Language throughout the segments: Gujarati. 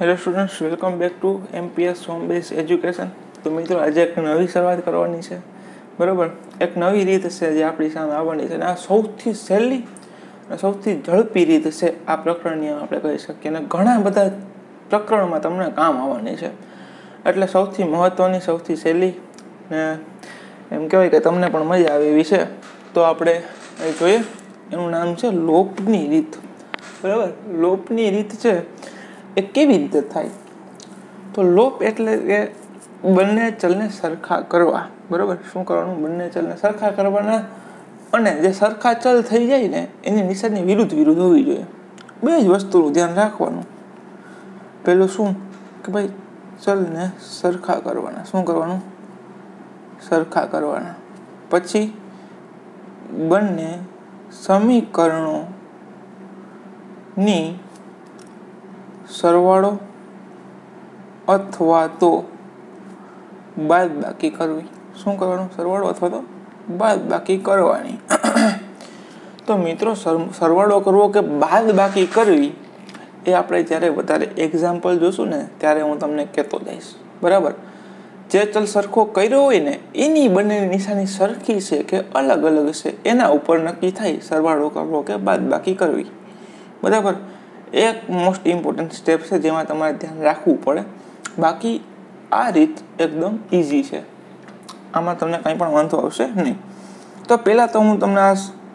Hello students welcome back to MPS home base education તો મિત્રો, આજે એક નવી શરૂઆત કરવાની છે. બરાબર? એક નવી રીત છે જે આપણી સામે આવવાની છે અને આ સૌથી સહેલી અને સૌથી ઝડપી રીત છે આ પ્રકરણની આપણે કહી શકીએ. અને ઘણા બધા પ્રકરણમાં તમને કામ આવવાની છે. એટલે સૌથી મહત્ત્વની સૌથી સહેલી ને એમ કહેવાય કે તમને પણ મજા આવે એવી છે. તો આપણે જોઈએ. એનું નામ છે લોપની રીત. બરાબર? લોપની રીત છે એ કેવી રીતે થાય? તો લોપ એટલે કે બંને ચલને સરખા કરવા. બરાબર? શું કરવાનું? બંને ચલને સરખા કરવાના અને જે સરખા ચલ થઈ જાય ને, એની નિશાની વિરુદ્ધ વિરુદ્ધ હોવી જોઈએ. બે જ વસ્તુનું ધ્યાન રાખવાનું. પેલું શું? કે ભાઈ, ચલને સરખા કરવાના. શું કરવાનું? સરખા કરવાના. પછી બંને સમીકરણોની સરવાળો અથવા તો બાદ બાકી કરવી. શું કરવાનું? સરવાળો અથવા તો બાદ બાકી કરવાની. તો મિત્રો સરવાળો કરવો કે બાદ બાકી કરવી એ આપણે જ્યારે વધારે એક્ઝામ્પલ જોશું ને, ત્યારે હું તમને કહેતો જઈશ. બરાબર? જે ચલ સરખો કર્યો હોય ને, એની બંનેની નિશાની સરખી છે કે અલગ અલગ છે, એના ઉપર નક્કી થાય સરવાળો કરવો કે બાદ બાકી કરવી. બરાબર? એક મોસ્ટ ઇમ્પોર્ટન્ટ સ્ટેપ છે જેમાં તમારે ધ્યાન રાખવું પડે. બાકી આ રીત એકદમ ઇઝી છે. આમાં તમને કંઈ પણ વાંધો આવશે નહીં. તો પહેલાં તો હું તમને આ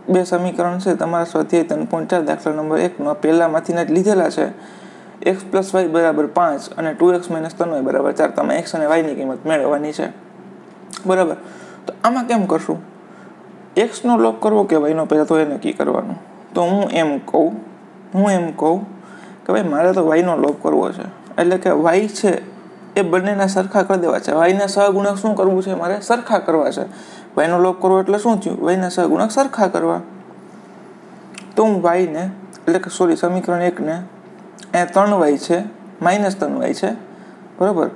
બે સમીકરણ છે, તમારા સ્વાધ્યાય ત્રણ પોઈન્ટ ચાર, દાખલા નંબર એકમાં પહેલાંમાંથીને જ લીધેલા છે. એક્સ પ્લસ વાય બરાબર પાંચ અને ટુ એક્સ માઇનસ ત્રણ વાય બરાબર ચાર. તમે એક્સ અને વાયની કિંમત મેળવવાની છે. બરાબર? તો આમાં કેમ કરશું? એક્સનો લોક કરવો કે વાયનો પહેલાં તો એ નક્કી કરવાનું. તો હું એમ કહું હું એમ કહું કે ભાઈ, મારે તો વાયનો લોપ કરવો છે. એટલે કે વાય છે એ બંનેના સરખા કરી દેવા છે. વાયના સહગુણક શું કરવું છે મારે? સરખા કરવા છે. વાયનો લોપ કરવો એટલે શું થયું? વાયના સહગુણક સરખા કરવા. તો હું વાયને એટલે કે સોરી સમીકરણ એકને એ ત્રણ વાય છે માઇનસ ત્રણ વાય છે. બરાબર?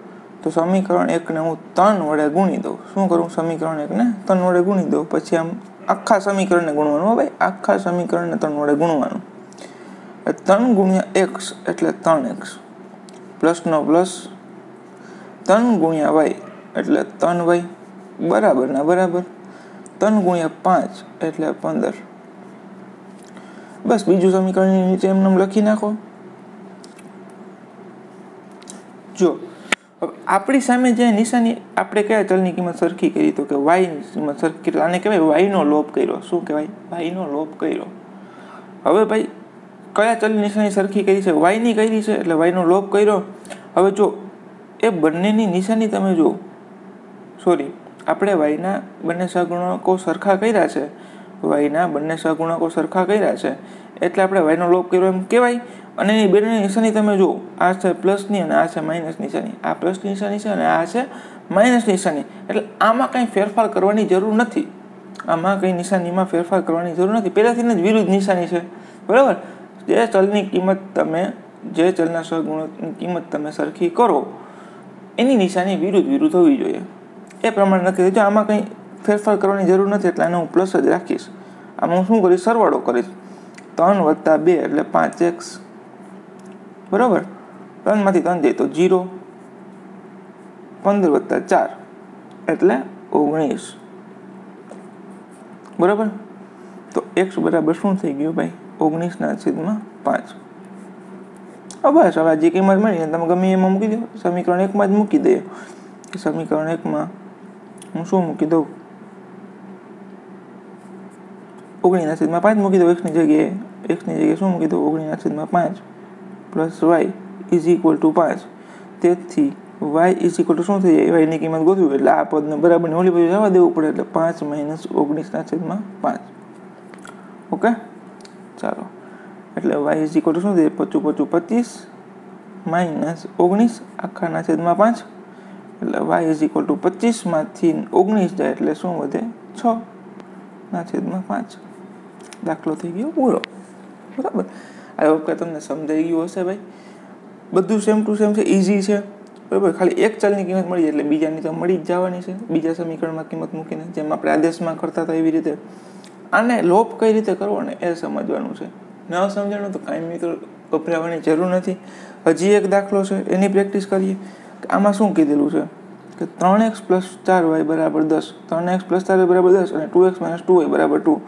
તો સમીકરણ એકને હું ત્રણ વડે ગુણી દઉં. શું કરું? સમીકરણ એકને ત્રણ વડે ગુણી દઉં. પછી આમ આખા સમીકરણને ગુણવાનું ભાઈ. આખા સમીકરણને ત્રણ વડે ગુણવાનું. ત્રણ ગુણ્યા એક્સ એટલે ત્રણ એક્સ પ્લસનો પ્લસ ત્રણ ગુણ્યા વાય એટલે ત્રણ વાય બરાબર ના, બરાબર? ત્રણ ગુણ્યા પાંચ એટલે પંદર. બસ બીજું સમીકરણની નીચે એમને લખી નાખો. જો આપણી સામે જે નિશાની આપણે કયા ચલની કિંમત સરખી કરી તો કે વાયની કિંમત સરખી. આને કહેવાય વાયનો લોપ કર્યો. શું કહેવાય? વાયનો લોપ કર્યો. હવે ભાઈ કયા ચલની નિશાની સરખી કરી છે? વાયની કરી છે એટલે વાયનો લોપ કર્યો. હવે જો એ બંનેની નિશાની તમે જુઓ. સોરી આપણે વાયના બંને સહગુણકો સરખા કર્યા છે. વાયના બંને સહગુણકો સરખા કર્યા છે. એટલે આપણે વાયનો લોપ કર્યો એમ કહેવાય. અને એની બંને નિશાની તમે જુઓ. આ છે પ્લસની અને આ છે માઇનસ નિશાની. આ પ્લસ નિશાની છે અને આ છે માઇનસ નિશાની. એટલે આમાં કંઈ ફેરફાર કરવાની જરૂર નથી. આમાં કંઈ નિશાનીમાં ફેરફાર કરવાની જરૂર નથી. પહેલાંથી જ વિરુદ્ધ નિશાની છે. બરાબર? જે ચલની કિંમત તમે, જે ચલના સહગુણકની કિંમત તમે સરખી કરો, એની નિશાની વિરુદ્ધ વિરુદ્ધ હોવી જોઈએ. એ પ્રમાણે નક્કી જો આમાં કંઈ ફેરફાર કરવાની જરૂર નથી, એટલે આને હું પ્લસ જ રાખીશ. આમાં હું શું કરીશ? સરવાળો કરીશ. ત્રણ વત્તા બે એટલે પાંચ એક્સ. બરાબર? ત્રણમાંથી ત્રણ જાય તો જીરો. પંદર વત્તા ચાર એટલે ઓગણીસ. બરાબર? તો એક્સ બરાબર શું થઈ ગયું ભાઈ? ઓગણીસના છેદમાં પાંચ. બસ, હવે જે કિંમત મળીને તમે ગમે એમાં મૂકી દો. સમીકરણ એકમાં જ મૂકી દઈએ સમીકરણ એકમાં હું શું મૂકી દઉં? ઓગણીના છેદમાં પાંચ મૂકી દઉં એક્સની જગ્યાએ. એક્સની જગ્યાએ શું મૂકી દઉં? ઓગણીના છેદમાં પાંચ. Plus y is equal to પાંચ. તેથી વાય ઇઝ ઇક્વલ ટુ શું થઈ જાય? વાયની કિંમત ગોતવી એટલે આ પદને બરાબર ઓલી બાજુ જવા દેવું પડે એટલે પાંચ માઇનસ ઓગણીસના છેદમાં પાંચ. ઓકે ચાલો એટલે વાય ઇઝ ઇક્વલ શું થાય પચું પચું, પચીસ માઇનસ ઓગણીસ આખાના છેદમાં પાંચ. એટલે વાય ઇઝ ઇક્વલ ટુ પચીસમાંથી ઓગણીસ જાય એટલે શું વધે? છ ના છેદમાં પાંચ. દાખલો થઈ ગયો પૂરો. બરાબર? આ વખતે તમને સમજાઈ ગયું હશે ભાઈ. બધું સેમ ટુ સેમ છે ઇઝી છે. બરાબર? ખાલી એક ચલની કિંમત મળી એટલે બીજાની તો મળી જ જવાની છે. બીજા સમીકરણમાં કિંમત મૂકીને, જેમ આપણે આદેશમાં કરતા હતા એવી રીતે. આને લોપ કઈ રીતે કરવો ને એ સમજવાનું છે. ન સમજાણું તો કાંઈ મિત્રો ગભરાવાની જરૂર નથી. હજી એક દાખલો છે, એની પ્રેક્ટિસ કરીએ. આમાં શું કીધેલું છે? કે ત્રણ એક્સ પ્લસ ચાર વાય બરાબર દસ. ત્રણ એક્સ પ્લસ ચાર વાય બરાબર દસ અને two x minus two y બરાબર ટુ.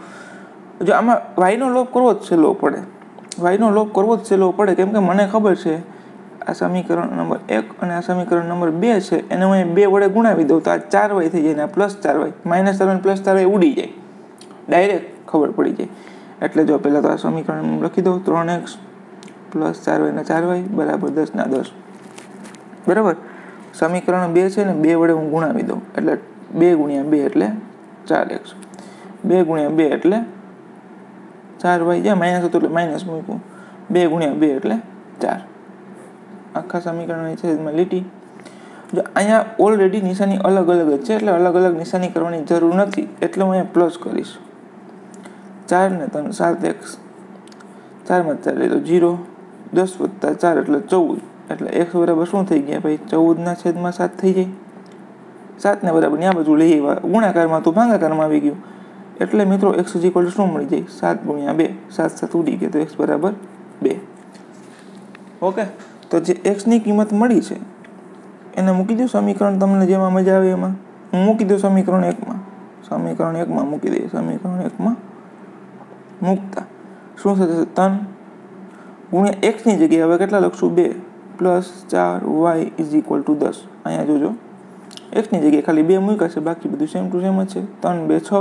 જો આમાં વાયનો લોપ કરવો જ સહેલો પડે. વાયનો લોપ કરવો જ સહેલો પડે. કેમ કે મને ખબર છે, આ સમીકરણ નંબર એક અને આ સમીકરણ નંબર બે છે, એને હું બે વડે ગુણાવી દઉં તો આ ચાર વાય થઈ જાય ને આ પ્લસ ચાર વાય. માઇનસ ચાર પ્લસ ચાર વાય ઉડી જાય. ડાયરેક્ટ ખબર પડી જાય. એટલે જો પહેલાં તો આ સમીકરણ લખી દઉં. ત્રણ એક્સ પ્લસ ચાર વાયના ચાર વાય બરાબર દસના દસ. બરાબર? સમીકરણ બે છે ને, બે વડે હું ગુણાવી દઉં. એટલે બે ગુણ્યા બે એટલે ચાર એક્સ. બે ગુણ્યા બે એટલે ચાર વાય જ્યાં માઇનસ હતું એટલે માઇનસ મૂક્યું. બે ગુણ્યા બે એટલે ચાર. આખા સમીકરણની છે લીટી. જો અહીંયા ઓલરેડી નિશાની અલગ અલગ જ છે, એટલે અલગ અલગ નિશાની કરવાની જરૂર નથી. એટલે હું અહીંયા પ્લસ કરીશ. ચાર ને ત્રણ, સાત એક્સ ચારમાં ચાર એટલે જીરો, દસ વત્તા ચાર એટલે ચૌદ. એટલે એક્સ બરાબર શું થઈ ગયા ભાઈ? ચૌદના છેદમાં સાત થઈ જાય. સાતને બરાબર ત્યાં બાજુ લઈ આવ્યા. ગુણાકારમાં તો ભાંગાકારમાં આવી ગયું. એટલે મિત્રો એક્સ ઇક્વલ શું મળી જાય? સાત ગુણ્યા બે. સાત સાત ઉડી ગયા તો એક્સ બરાબર બે. ઓકે? તો જે એક્સની કિંમત મળી છે, એને મૂકી દો સમીકરણ તમને જેમાં મજા આવે એમાં. હું મૂકી દઉં સમીકરણ એકમાં. સમીકરણ એકમાં મૂકી દઈએ. સમીકરણ એકમાં મૂકતા. શું થશે? ત્રણ ગુણ્યા એક્સની જગ્યાએ હવે કેટલા લખશું? બે પ્લસ ચાર વાય ઇઝ ઇક્વલ ટુ દસ. અહીંયા જોજો. એક્સની જગ્યાએ ખાલી બે મૂક્યા છે. બાકી બધું સેમ ટુ સેમ જ છે. ત્રણ બે છ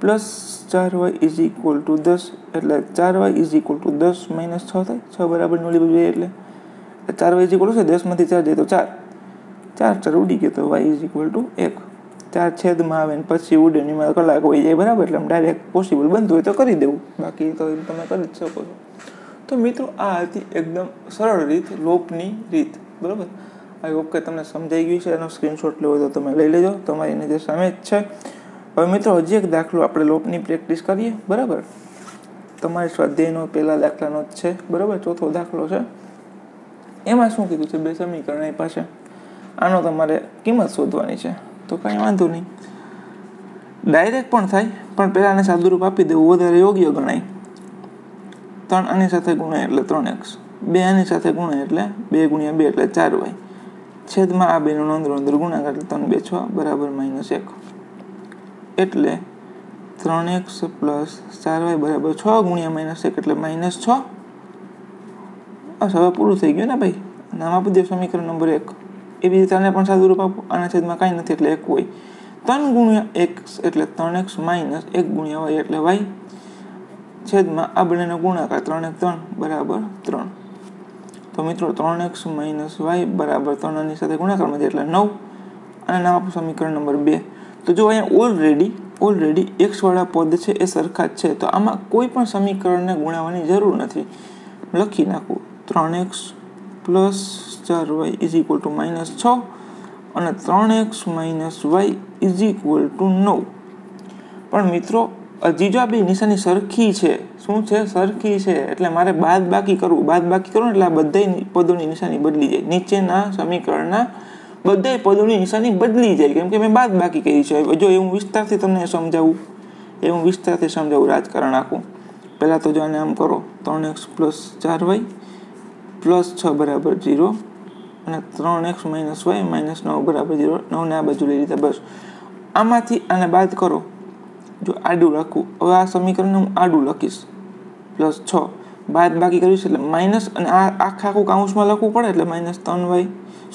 પ્લસ ચાર વાય ઇઝ ઇક્વલ ટુ દસ. એટલે ચાર વાય ઇઝ ઇક્વલ ટુ દસ માઇનસ છ થાય? છ બરાબર નોલી બાજુ એટલે? ચાર વાય ઇઝ ઇક્વલ છે? દસમાંથી ચાર જાય તો ચાર. ચાર ચાર ઉડી ગયો તો વાય ઇઝ ઇક્વલ ટુ એક. ચાર છેદમાં આવે ને પછી ઉડે ને એમાં કલાક હોય જાય, બરાબર? એટલે ડાયરેક્ટ પોસિબલ બનતું હોય તો કરી દેવું. બાકી તો તમે કરી જ શકો છો. તો મિત્રો, આ હતી એકદમ સરળ રીત લોપની રીત, બરાબર? આઈ હોપ કે તમને સમજાઈ ગયું છે. એનો સ્ક્રીનશોટ લેવો તો તમે લઈ લેજો. તમારી નજર સામે જ છે. હવે મિત્રો, હજી એક દાખલો આપણે લોપની પ્રેક્ટિસ કરીએ, બરાબર? તમારી સ્વાધ્યાયનો પહેલા દાખલાનો જ છે, બરાબર? ચોથો દાખલો છે. એમાં શું કીધું છે? બે સમીકરણ પાસે આનો તમારે કિંમત શોધવાની છે. તો કાંઈ વાંધો નહીં. ડાયરેક્ટ પણ થાય, પણ પહેલાં આને સાદુરૂપ આપી દેવું, વધારે યોગ્ય ગણાય. ત્રણ આની સાથે ગુણાય એટલે ત્રણ એક્સ. બે આની સાથે ગુણાય એટલે બે ગુણ્યા બે એટલે ચાર વાય. છેદમાં આ બેનો નોંધ અંદર ગુણાકાર, એટલે ત્રણ બે છ, બરાબર માઇનસ એક. એટલે ત્રણ એક્સ પ્લસ ચાર વાય બરાબર છ ગુણ્યા માઇનસ એક એટલે માઇનસ છ. બસ હવે પૂરું થઈ ગયું ને ભાઈ? નામ આપી દે સમીકરણ નંબર એક. એવી રીતે આને પણ સાદુરૂપ આપો, આના છેદમાં કાંઈ નથી એટલે એક હોય. ત્રણ ગુણ્યા એક્સ એટલે ત્રણ એક્સ માઇનસ એક ગુણ્યા વાય એટલે વાય છેદમાં આ બંનેનો ગુણાકાર ત્રણ એક ત્રણ બરાબર ત્રણ. તો મિત્રો ત્રણ એક્સ માઇનસ વાય બરાબર ત્રણની સાથે ગુણાકારમાં એટલે નવ. અને નામ આપણું સમીકરણ નંબર બે. તો જો અહીંયા ઓલરેડી ઓલરેડી એક્સવાળા પદ છે એ સરખા જ છે. તો આમાં કોઈ પણ સમીકરણને ગુણાવવાની જરૂર નથી. લખી નાખું. ત્રણ એક્સ પ્લસ ચાર y is equal to minus છ અને ત્રણ x minus y is equal to નવ. પણ મિત્રો, હજી જો આ બે નિશાની સરખી છે, શું છે? સરખી છે. એટલે મારે બાદ બાકી કરવું. બાદ બાકી કરવું એટલે આ બધા પદોની નિશાની બદલી જાય. નીચેના સમીકરણના બધા પદોની નિશાની બદલી જાય. કેમ કે મેં બાદ બાકી કરી છે. જો એવું વિસ્તારથી તમને સમજાવું એ હું વિસ્તારથી સમજાવું, રાજકારણ આખું. પહેલાં તો જો આને આમ કરો. ત્રણ એક્સ પ્લસ ચાર વાય પ્લસ છ બરાબર જીરો અને ત્રણ એક્સ માઇનસ વાય માઇનસ નવ બરાબર જીરો નવને આ બાજુ લઈ લીધા. બસ. આમાંથી આને બાદ કરો. જો આડું રાખવું હવે આ સમીકરણને હું આડું લખીશ. પ્લસ છ. બાદ બાકી કરીશ એટલે માઇનસ અને આ આખા આખું કાઉન્સમાં લખવું પડે એટલે માઇનસ ત્રણ વાય.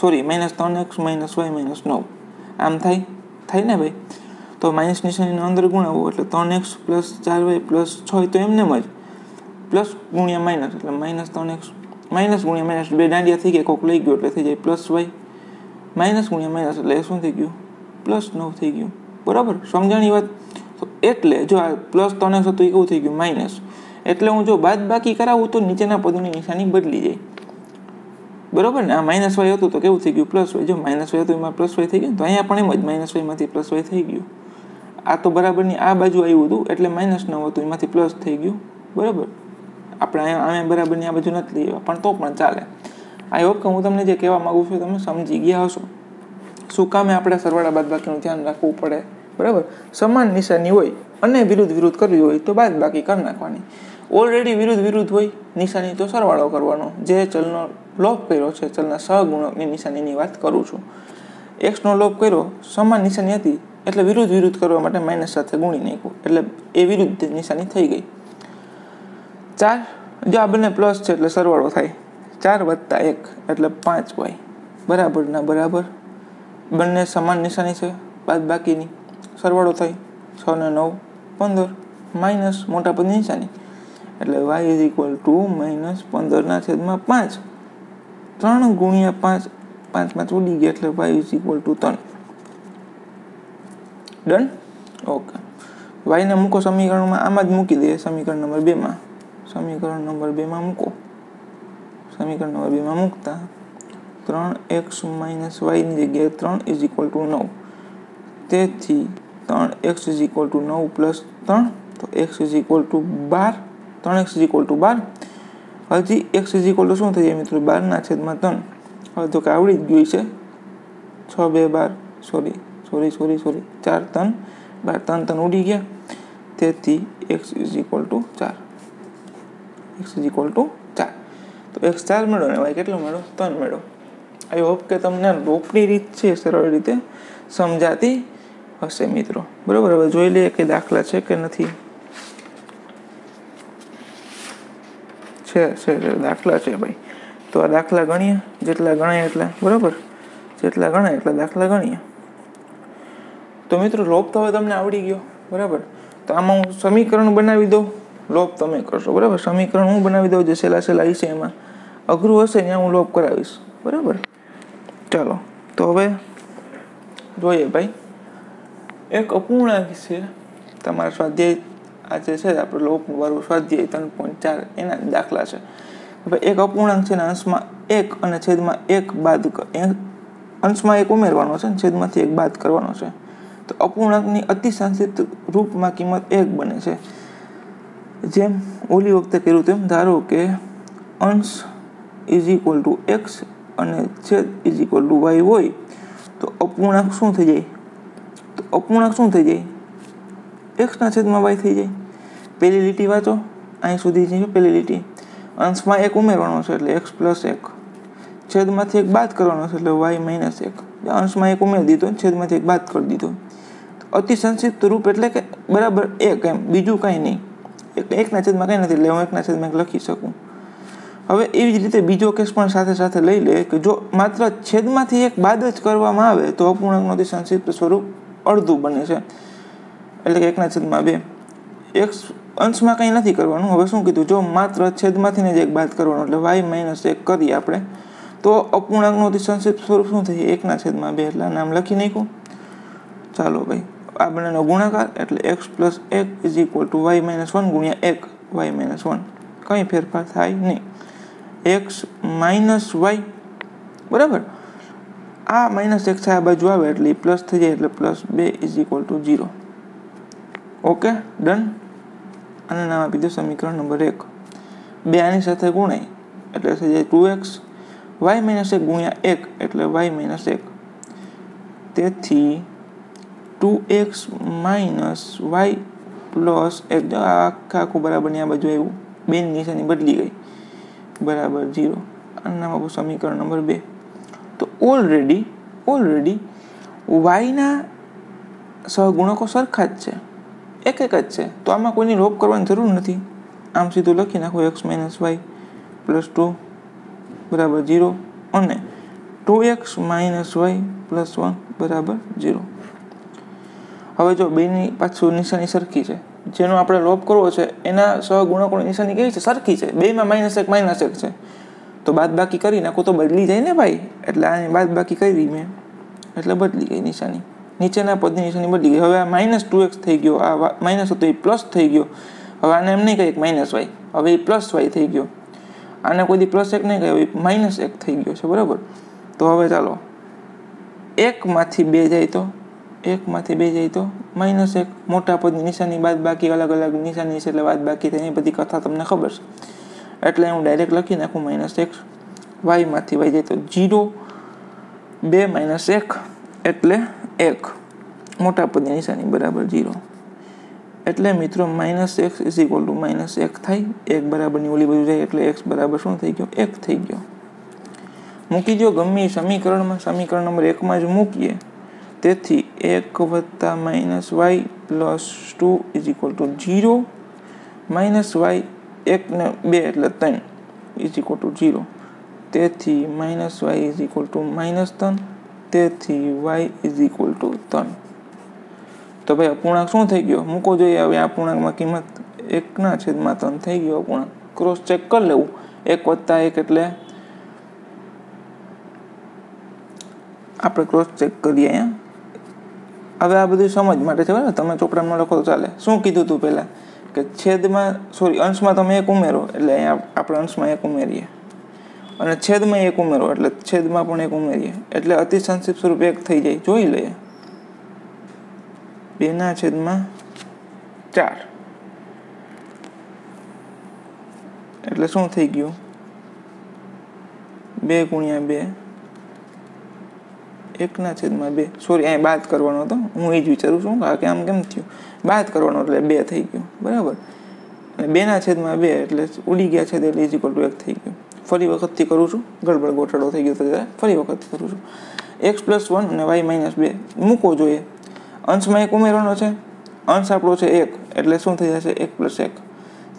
સોરી, માઇનસ ત્રણ એક્સ માઇનસ વાય માઇનસ નવ. આમ થાય? થાય ને ભાઈ? તો માઇનસ નિશાનીને અંદર ગુણાવો એટલે ત્રણ એક્સ પ્લસ ચાર વાય પ્લસ છ તો એમને જ પ્લસ ગુણ્યા માઇનસ એટલે માઇનસ ત્રણ એક્સ માઇનસ ગુણ્યા માઇનસ બે દાંડિયા થઈ ગયા કોક લઈ ગયો એટલે થઈ જાય પ્લસ વાય માઇનસ ગુણ્યા માઇનસ એટલે શું થઈ ગયું પ્લસ નવ થઈ ગયું બરાબર? સમજાણી વાત? એટલે જો આ પ્લસ ત્રણ હતો હતું એ કેવું થઈ ગયું. માઇનસ એટલે હું જો બાદ બાકી કરાવું તો નીચેના પદોની નિશાની બદલી જાય. બરાબર ને? આ માઇનસ વાય હતું તો કેવું થઈ ગયું? પ્લસ વાય જો માઇનસ વાય હતું એમાં પ્લસ વાય થઈ ગયું તો અહીંયા પણ એમ જ માઇનસ વાયમાંથી પ્લસ વાય થઈ ગયું. આ તો બરાબરની આ બાજુ આવ્યું હતું, એટલે માઇનસ નવ હતું. એમાંથી પ્લસ થઈ ગયું. બરાબર? આપણે અમે બરાબરની આ બાજુ નથી લઈ પણ તો પણ ચાલે. આઈ હોપ કે હું તમને જે કહેવા માગું છું તમે સમજી ગયા હશો. શું કામે આપણે સરવાળા બાદ બાકીનું ધ્યાન રાખવું પડે? બરાબર? સમાન નિશાની હોય અને વિરુદ્ધ વિરુદ્ધ કરવી હોય તો બાદ બાકી કરી નાખવાની. ઓલરેડી વિરુદ્ધ વિરુદ્ધ હોય, નિશાની તો સરવાળો કરવાનો. જે ચલનો લોપ કર્યો છે, ચલના સહગુણકની નિશાનીની વાત કરું છું. એક્સનો લોપ કર્યો, સમાન નિશાની હતી, એટલે વિરુદ્ધ વિરુદ્ધ કરવા માટે માઇનસ સાથે ગુણી નાખ્યું. એટલે એ વિરુદ્ધ નિશાની થઈ ગઈ. ચાર? જો આ બંને પ્લસ છે એટલે સરવાળો થાય. ચાર વત્તા એક, એટલે પાંચ વાય બરાબરના બરાબર? બંને સમાન નિશાની છે, બાદ બાકીની. સરવાળો થાય છ ને નવ, પંદર. માઇનસ મોટા પદની નિશાની. એટલે y is equal to minus પંદરના છેદમાં પાંચ. ત્રણ ગુણ્યા પાંચ પાંચ પાંચ ઉડી ગયા એટલે વાય ઇઝ ઇક્વલ ટુ ત્રણ. ડન ઓકે વાયને મૂકો સમીકરણમાં, આમાં જ મૂકી દઈએ સમીકરણ નંબર બેમાં સમીકરણ નંબર બેમાં મૂકો. સમીકરણ નંબર બેમાં મૂકતા ત્રણ એક્સ માઇનસ વાયની જગ્યાએ ત્રણ ઇઝ ઇક્વલ ટુ નવ. તેથી ત્રણ એક્સ ઇઝ ઇક્વલ ટુ નવ પ્લસ ત્રણ, તો એક્સ ઇઝ ઇક્વલ ટુ બાર. ત્રણ એક્સ ઇઝ ઇક્વલ ટુ બાર. હજી એક્સ ઇઝ ઇક્વલ ટુ શું થઈ જાય મિત્રો? બારના છેદમાં ત્રણ. હવે તો કે આવડી જ ગયું છે. છ, બે, બાર. સોરી સોરી સોરી સોરી ચાર, ત્રણ. બાર, ત્રણ ત્રણ ઉડી ગયા. તેથી એક્સ ઇઝ ઇક્વલ ટુ ચાર. એક્સ ઇઝ ઇક્વલ ટુ ચાર. તો એક્સ ચાર મેળો ને વાય કેટલો મેળો ત્રણ મેળો આઈ હોપ કે તમને રોપની રીત છે, સરળ રીતે સમજાતી હશે મિત્રો. બરાબર? હવે જોઈ લઈએ કે દાખલા છે કે નથી. છે છે દાખલા છે ભાઈ. તો આ દાખલા ગણીએ. જેટલા ગણાય એટલા. બરાબર? જેટલા ગણાય એટલા દાખલા ગણીએ. તો મિત્રો લોપ તો હવે તમને આવડી ગયો. બરાબર? તો આમાં હું સમીકરણ બનાવી દઉં. લોપ તમે કરશો. બરાબર? સમીકરણ હું બનાવી દઉં જે સહેલા સહેલા હશે એમાં. અઘરું હશે ત્યાં હું લોપ કરાવીશ. બરાબર? ચાલો, તો હવે જોઈએ ભાઈ. એક અપૂર્ણાંક છે તમારા સ્વાધ્યાય, આ જે છે આપણે લોપ વાળું સ્વાધ્યાય ત્રણ પોઈન્ટ ચાર, એના દાખલા છે. ભાઈ એક અપૂર્ણાંક છે ને અંશમાં એક અને છેદમાં એક બાદ અંશમાં એક ઉમેરવાનો છે છેદમાંથી એક બાદ કરવાનો છે. તો અપૂર્ણાંકની અતિશાંસિત રૂપમાં કિંમત એક બને છે. જેમ ઓલી વખતે કર્યું તેમ ધારો કે અંશ ઇઝ ઇક્વલ ટુ એક્સ અને છેદ ઇઝ ઇક્વલ ટુ વાય હોય, તો અપૂર્ણાંક શું થઈ જાય? તો અપૂર્ણાંક શું થઈ જાય? એક્સના છેદમાં વાય થઈ જાય. પહેલી લીટી વાંચો. અહીં સુધી છે પહેલી લીટી. અંશમાં એક ઉમેરવાનો છે એટલે એક્સ પ્લસ એક. છેદમાંથી એક બાદ કરવાનો છે એટલે વાય માઇનસ એક. અંશમાં એક ઉમેરી દીધો છેદમાંથી એક બાદ કરી દીધો. અતિ સંક્ષિપ્ત રૂપ એટલે કે બરાબર એક એમ. બીજું કાંઈ નહીં. એક એકના છેદમાં કંઈ નથી એટલે હું એકના છેદમાં એક લખી શકું. હવે એવી જ રીતે બીજો કેસ પણ સાથે સાથે લઈ લે કે જો માત્ર છેદમાંથી એક બાદ જ કરવામાં આવે તો અપૂર્ણાંકનું સંક્ષિપ્ત સ્વરૂપ અડધું બને છે. એટલે કે એકના છેદમાં બે. એક અંશમાં કંઈ નથી કરવાનું. હવે શું કીધું? જો માત્ર છેદમાંથી જ એક બાદ કરવાનું એટલે વાય માઇનસ એક કરીએ આપણે, તો અપૂર્ણાંકનું સંક્ષિપ્ત સ્વરૂપ શું થઈ એકના છેદમાં બે. એટલે નામ લખી નાખ્યું. ચાલો ભાઈ. આ બંનેનો ગુણાકાર એટલે એક્સ પ્લસ એક is equal to y minus one ગુણ્યા એક વાય માઇનસ વન કંઈ ફેરફાર થાય નહીં. એક્સ માઇનસ વાય બરાબર? આ માઇનસ એક્સ આ બાજુ આવે એટલે પ્લસ થઈ જાય એટલે પ્લસ બે is equal to zero okay done આને નામ આપી દો સમીકરણ નંબર એક. બે આની સાથે ગુણાય એટલે થઈ જાય ટુ એક્સ વાય માઇનસ એક ગુણ્યા એક એટલે વાય માઇનસ એક. તેથી two x minus y plus એક આખા આખું બરાબરની આ બાજુ આવ્યું બેની નિશાની બદલી ગઈ. બરાબર ઝીરો. આના નામ સમીકરણ નંબર બે. તો ઓલરેડી ઓલરેડી વાયના સહગુણકો સરખા જ છે. એક એક જ છે. તો આમાં કોઈની લોપ કરવાની જરૂર નથી. આમ સીધું લખી નાખો x minus y plus two બરાબર ઝીરો. અને two x minus y plus one બરાબર ઝીરો. હવે જો બેની પાછું નિશાની સરખી છે, જેનો આપણે લોપ કરવો છે, એના સહગુણકોની નિશાની કેવી છે? સરખી છે. બેમાં માઇનસ એક માઇનસ એક છે. તો બાદ બાકી કરી નાખું તો બદલી જાય ને ભાઈ? એટલે આની બાદ બાકી કરી મેં. એટલે બદલી ગઈ નિશાની. નીચેના પદની નિશાની બદલી ગઈ. હવે આ માઇનસ ટુ એક્સ થઈ ગયો. આ માઇનસ હતો એ પ્લસ થઈ ગયો. હવે આને એમ નહીં કહીએ માઇનસ વાય હવે એ પ્લસ વાય થઈ ગયો. આને કોઈ દી પ્લસ એક નહીં કહે માઇનસ એક થઈ ગયો છે. બરાબર? તો હવે ચાલો. એકમાંથી બે જાય તો? એકમાંથી બે જાય તો માઇનસ એક, મોટા પદની નિશાની બાદ બાકી, અલગ અલગ નિશાની છે એટલે બાદ બાકી થાય. એ બધી કથા તમને ખબર છે. એટલે હું ડાયરેક્ટ લખી નાખું માઇનસ એક્સ વાયમાંથી વાય જાય તો જીરો બે માઇનસ એક, એટલે એક. મોટા પદની નિશાની બરાબર જીરો એટલે મિત્રો minus x is equal to minus એક થાય. એક બરાબરની ઓલી બાજુ જાય એટલે એક્સ બરાબર શું થઈ ગયો? એક થઈ ગયો. મૂકી દો ગમે સમીકરણમાં. સમીકરણ નંબર એકમાં જ મૂકીએ. તેથી એક વત્તા minus y plus two is equal to zero. Minus y એક ને બે એટલે ત્રણ ઇઝ ઇક્વલ ટુ જીરો તેથી minus y is equal to minus ત્રણ. તેથી વાય ઇઝ ઇક્વલ ટુ ત્રણ. તો ભાઈ, અપૂર્ણાંક શું થઈ ગયો? મૂકો જોઈએ હવે આ પૂર્ણાંકમાં કિંમત એકના છેદમાં ત્રણ થઈ ગયો અપૂર્ણાંક. ક્રોસ ચેક કરી લેવું. એક વત્તા એક એટલે આપણે ક્રોસ ચેક કરીએ અહીંયા. હવે આ બધું સમજ માટે છે તમે ચોપડામાં લખો તો ચાલે. શું કીધું તું પહેલાં? કે છેદમાં સોરી અંશમાં તમે એક ઉમેરો, એટલે અહીંયા આપણે અંશમાં એક ઉમેરીએ. અને છેદમાં એક ઉમેરો, એટલે છેદમાં પણ એક ઉમેરીએ. એટલે અતિ સંક્ષિપ્ત સ્વરૂપ એક થઈ જાય. જોઈ લઈએ. બેના છેદમાં ચાર. એટલે શું થઈ ગયું? બે ગુણ્યા બે. એકના છેદમાં બે. સોરી અહીં બાદ કરવાનો હતો. હું એ જ વિચારું છું કે આમ કેમ થયું. બાદ કરવાનો એટલે બે થઈ ગયું. બરાબર? અને બેના છેદમાં બે એટલે ઉડી ગયા છેદ એટલે ઇઝ ટુ એક થઈ ગયું. ફરી વખતથી કરું છું. ગડબડ ગોટાળો થઈ ગયો તો ફરી વખતથી કરું છું. એક્સ પ્લસ વન અને વાય માઇનસ બે. મૂકવો જોઈએ. અંશમાં એક ઉમેરવાનો છે. અંશ આપણો છે એક. એટલે શું થઈ જશે? એક પ્લસ એક.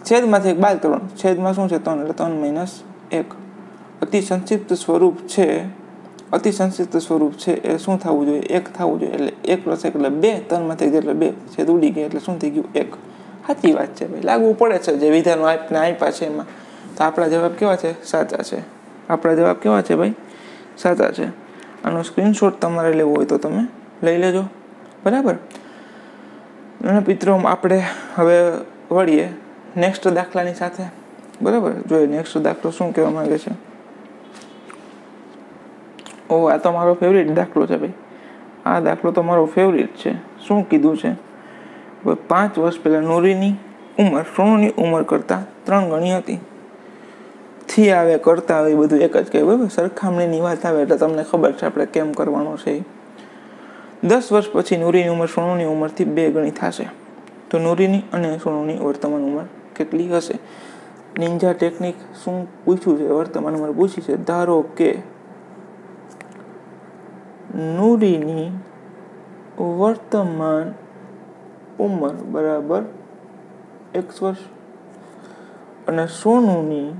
છેદમાંથી એક બાદ કરવાનું. છેદમાં શું છે? ત્રણ. એટલે ત્રણ માઇનસ એક. અતિ સંક્ષિપ્ત સ્વરૂપ છે. અતિ સંક્ષિપ્ત સ્વરૂપ છે એ શું થવું જોઈએ? એક થવું જોઈએ એટલે એક પ્લસ એક એટલે બે તનમાંથી એટલે બે. છેદ ઉડી ગયા એટલે શું થઈ ગયું? એક. સાચી વાત છે ભાઈ. લાગવું પડે છે જે વિધાનો આપને આપ્યા છે એમાં. તો આપણા જવાબ કેવા છે? સાચા છે. આપણા જવાબ કેવા છે ભાઈ? સાચા છે. આનો સ્ક્રીનશોટ તમારે લેવો હોય તો તમે લઈ લેજો. બરાબર? અને મિત્રો, આપણે હવે વળીએ. નેક્સ્ટ દાખલાની સાથે. બરાબર? જોઈએ નેક્સ્ટ દાખલો શું કહેવા માંગે છે? ઓ, આ તો મારો ફેવરિટ દાખલો છે ભાઈ. આ દાખલો તો મારો ફેવરિટ છે. શું કીધું છે? પાંચ વર્ષ પહેલાં નૂરીની ઉંમર, સોનુની ઉંમર કરતાં ત્રણ ગણી હતી. થી આવે, કરતા આવે, એ બધું એક જ કહેવાય. બરાબર સરખામણીની વાત આવે એટલે તમને ખબર છે આપણે કેમ કરવાનો છે દસ વર્ષ પછી નૂરીની ઉંમર, સોનુની ઉંમરથી બે ગણી થશે. તો નૂરીની અને સોનુની વર્તમાન ઉંમર કેટલી હશે? નિંજા ટેકનિક શું પૂછ્યું છે? વર્તમાન ઉંમર પૂછી છે? ધારો કે નૂરીની વર્તમાન ઉંમર બરાબર એક્સ વર્ષ. અને સોનુની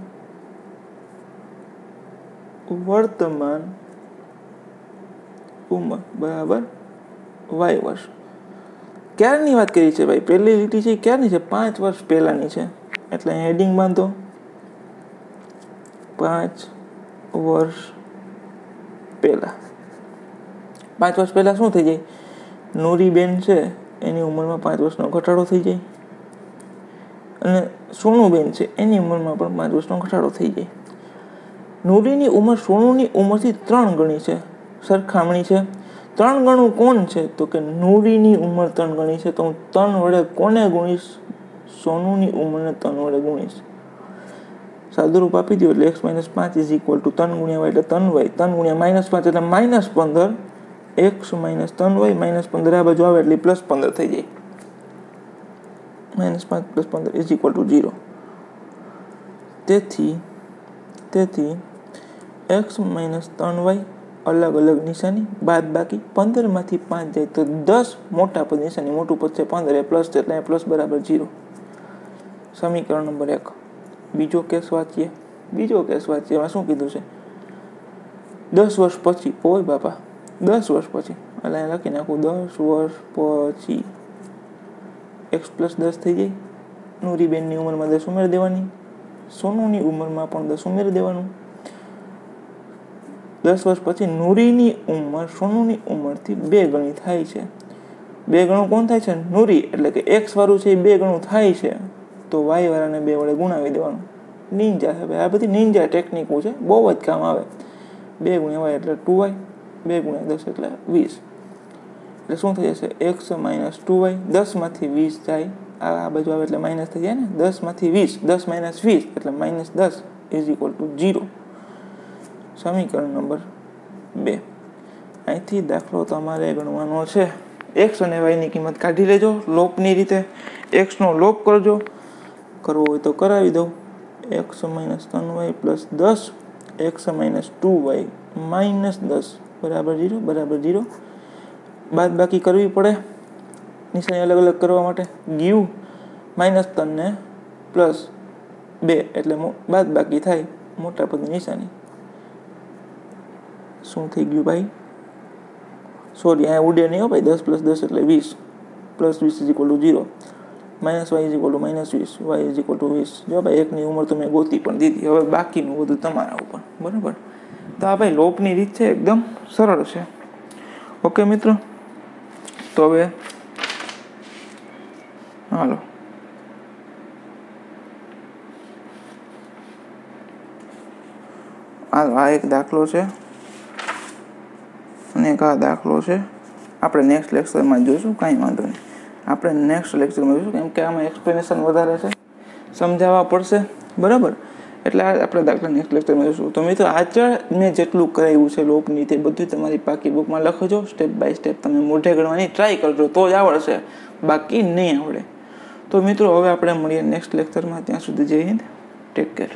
વર્તમાન ઉંમર બરાબર વાય વર્ષ. ક્યારની વાત કરી છે ભાઈ? પહેલી લીટી છે ક્યારની છે? પાંચ વર્ષ પહેલાંની છે. એટલે હેડિંગ બાંધો. પાંચ વર્ષ પહેલાં. પાંચ વર્ષ પહેલાં શું થઈ જાય? નૂરીબેન છે, એની ઉંમરમાં પાંચ વર્ષનો ઘટાડો થઈ જાય. અને સોનુબેન છે, એની ઉંમરમાં પણ પાંચ વર્ષનો ઘટાડો થઈ જાય. નૂરીની ઉંમર સોનુની ઉંમરથી ત્રણ ગણી છે. સરખામણી છે. ત્રણ ગણું કોણ છે? તો કે નૂરીની ઉંમર ત્રણ ગણી છે. તો હું ત્રણ વડે કોને ગુણીશ? સોનુની ઉંમરને ત્રણ વડે ગુણીશ. સાદુરૂપ આપી દો એટલે એક્સ માઇનસ પાંચ ઇઝ ઇક્વલ ટુ ત્રણ ગુણ્યા વાય એટલે ત્રણ વાય ત્રણ ગુણ્યા માઇનસ પાંચ એટલે માઇનસ પંદર. એક્સ માઇનસ ત્રણ વાય માઇનસ પંદર. આ બાજુ આવે એટલે પ્લસ પંદર થઈ જાય. માઇનસ પાંચ પ્લસ પંદર ઇઝ ઇક્વલ ટુ ઝીરો તેથી તેથી એક્સ માઇનસ ત્રણ વાય અલગ અલગ નિશાની, બાદ બાકી પંદરમાંથી પાંચ જાય તો દસ મોટા પદ નિશાની, મોટું પદ છે પંદર, એ પ્લસ છે એટલે પ્લસ બરાબર ઝીરો સમીકરણ નંબર એક. બીજો કેસ વાંચીએ. બીજો કેસ વાંચીએ. એમાં શું કીધું છે? દસ વર્ષ પછી, ઓય બાપા દસ વર્ષ પછી. એટલે અહીં લખી નાખું દસ વર્ષ પછી. એક્સ પ્લસ દસ થઈ જાય. નૂરીબેનની ઉંમરમાં દસ ઉમેરી દેવાની. સોનુની ઉંમરમાં પણ દસ ઉમેરી દેવાનું. દસ વર્ષ પછી નૂરીની ઉંમર, સોનુની ઉંમરથી બે ગણી થાય છે. બે ગણું કોણ થાય છે? નૂરી. એટલે કે એક્સ વાળું છે એ બે ગણું થાય છે. તો વાય વાળાને બે વડે ગુણાવી દેવાનું. નિંજા છે. આ બધી નિંજા ટેકનિકો છે. બહુ જ કામ આવે. બે ગુણ્યા વાય એટલે ટુ વાય બે ગુણ્યા દસ એટલે વીસ. એટલે શું થઈ જશે? X minus two y. દસમાંથી વીસ જાય. આ બાજુ આવે એટલે માઇનસ થઈ જાય ને? દસમાંથી વીસ. દસ માઇનસ વીસ એટલે માઇનસ દસ ઇઝ ઇક્વલ ટુ જીરો સમીકરણ નંબર બે. અહીંથી દાખલો તમારે ગણવાનો છે. એક્સ અને વાયની કિંમત કાઢી લેજો લોપની રીતે. એક્સનો લોપ કરજો. કરવો હોય તો કરાવી દઉં એક્સ માઇનસ ત્રણ વાય પ્લસ દસ. X minus two y minus દસ. બરાબર જીરો બરાબર જીરો. બાદ બાકી કરવી પડે. નિશાની અલગ અલગ કરવા માટે ગયું માઇનસ ત્રણને પ્લસ બે, એટલે બાદ બાકી થાય મોટા પદની નિશાની. શું થઈ ગયું ભાઈ? સોરી અહીંયા ઉડે નહીં હો ભાઈ. દસ પ્લસ દસ એટલે વીસ. પ્લસ વીસ is equal to zero minus y is equal to minus વીસ. વાય ઇઝ ઇક્વલ ટુ વીસ. જો ભાઈ, એકની ઉંમર તો મેં ગોતી પણ દીધી. હવે બાકીનું બધું તમારા ઉપર. બરાબર? તો આ ભાઈ લોપની રીત છે, એકદમ સરળ છે. ઓકે મિત્રો, તો હવે હાલો. આ એક દાખલો છે અને એક આ દાખલો છે. આપણે નેક્સ્ટ લેક્ચરમાં જોઈશું, કાંઈ વાંધો નહીં. આપણે નેક્સ્ટ લેક્ચરમાં જોઈશું, કેમ કે આમાં એક્સપ્લેનેશન વધારે છે. સમજાવવા પડશે, બરાબર? એટલે આપણે દાખલા નેક્સ્ટ લેક્ચરમાં જોઈશું તો મિત્રો આચળ મેં જેટલું કરાવ્યું છે, લોકની તે બધું તમારી પાકી બુકમાં લખજો. સ્ટેપ બાય સ્ટેપ તમે મોઢે ગણવાની ટ્રાય કરજો, તો જ આવડશે. બાકી નહીં આવડે. તો મિત્રો, હવે આપણે મળીએ નેક્સ્ટ લેક્ચરમાં. ત્યાં સુધી જઈ ટેક કેર